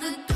the